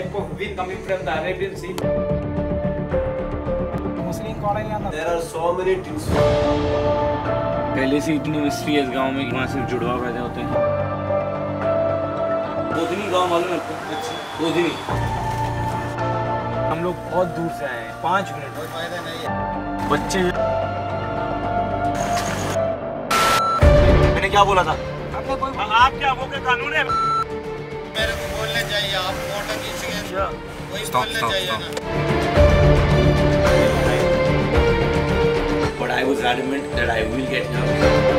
type of wind coming from the Arabian Sea. Muslim colony There are so many things. पहले से इतनी mystery है इस गाँव में कि वहाँ सिर्फ़ जुड़वा पैदा होते हैं। गोधनी गाँव मालूम है आपको? गोधनी हम लोग बहुत दूर से आए हैं पाँच मिनट। कोई फ़ायदा नहीं है। बच्चे मैंने क्या बोला था? आपने कोई आप क्या वो के कानून है। मेरे को चाहिए आप फोटो खींचेंगे वही बोलने चाहिए ना But I was adamant that I will get help.